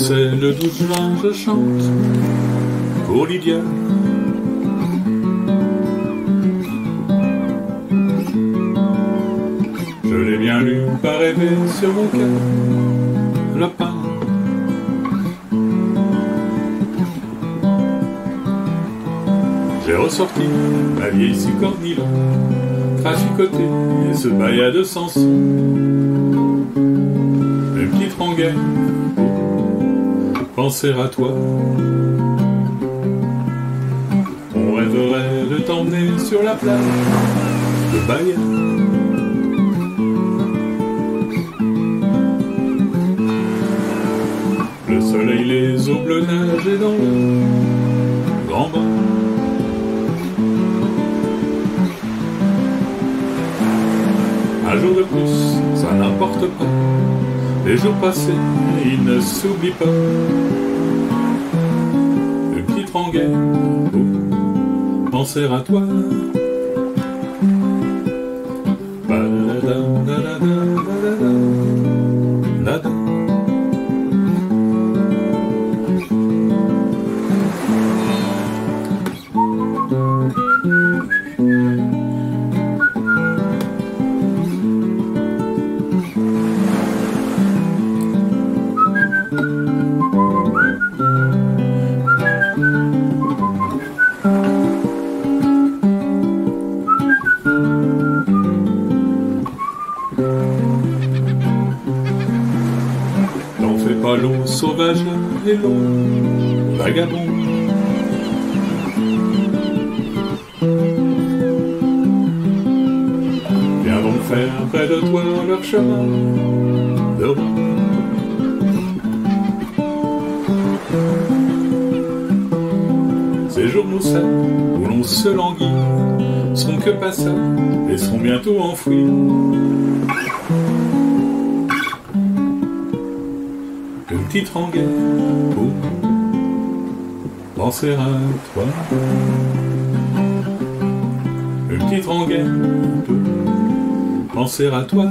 le 12 juin, je chante pour Lydia. Je l'ai bien lu, pas rêvé sur mon cœur, lapin. J'ai ressorti ma vieille cornille, traficoté et ce baillat de Samson. Une petite penser à toi. On rêverait de t'emmener sur la plage de Bahia. Le soleil, les eaux bleues nager dans le grand bain. Un jour de plus, ça n'importe pas. Les jours passés, ils ne s'oublient pas. Une petite rengaine, oh, penser à toi. L'eau sauvage et l'eau vagabond. Viens donc faire près de toi leur chemin de route. Ces jours nous où l'on se languit seront que passages et seront bientôt enfouis. Petite rengaine pour penser à toi. Une petite rengaine pour penser à toi.